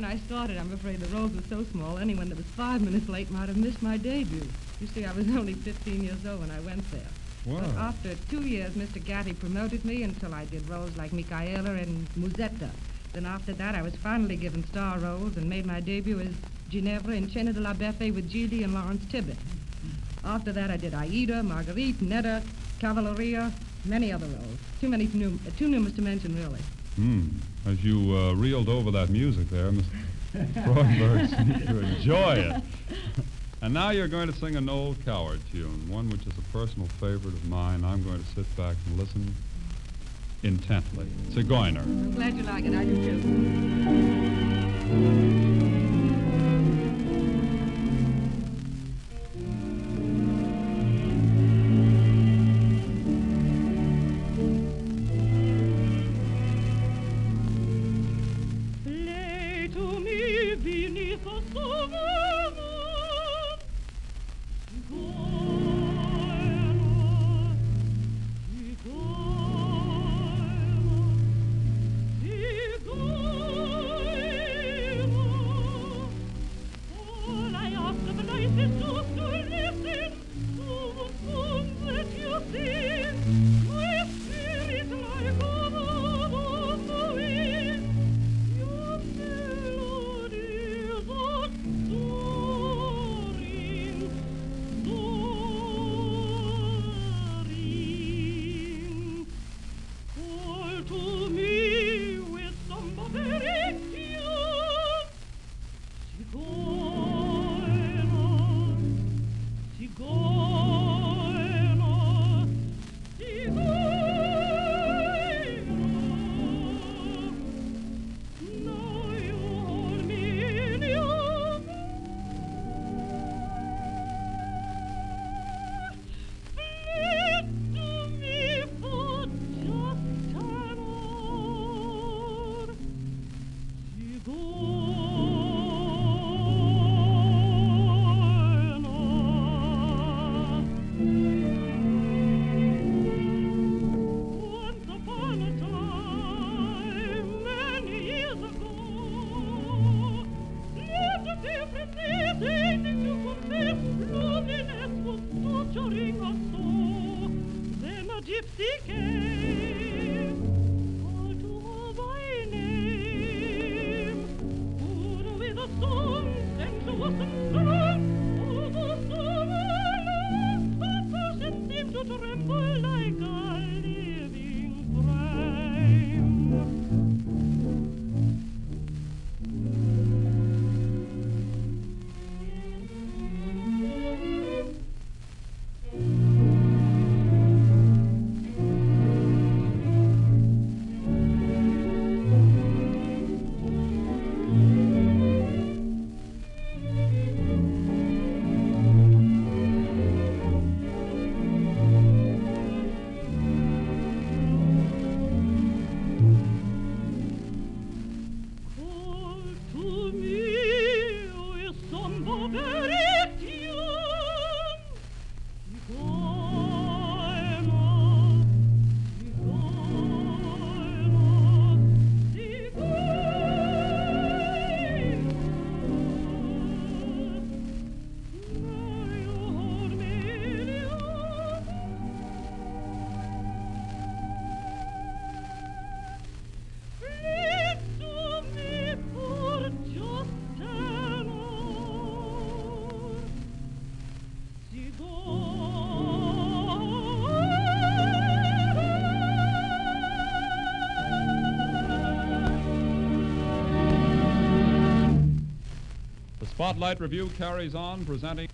when I started, I'm afraid the roles were so small, anyone that was five minutes late might have missed my debut. You see, I was only 15 years old when I went there. Wow. But after two years, Mr. Gatti promoted me until I did roles like Michaela and Musetta. Then after that, I was finally given star roles and made my debut as Ginevra in Cena delle Beffe with Gigli and Lawrence Tibbett. After that, I did Aida, Marguerite, Nedda, Cavalleria, many other roles. Too many, num- uh, too numerous to mention, really. Hmm. As you uh, reeled over that music there, Mr. Frogberg seemed to enjoy it. and now you're going to sing an old Coward tune, one which is a personal favorite of mine. I'm going to sit back and listen intently. Zigeuner. I'm glad you like it. I do too. Spotlight Review carries on, presenting.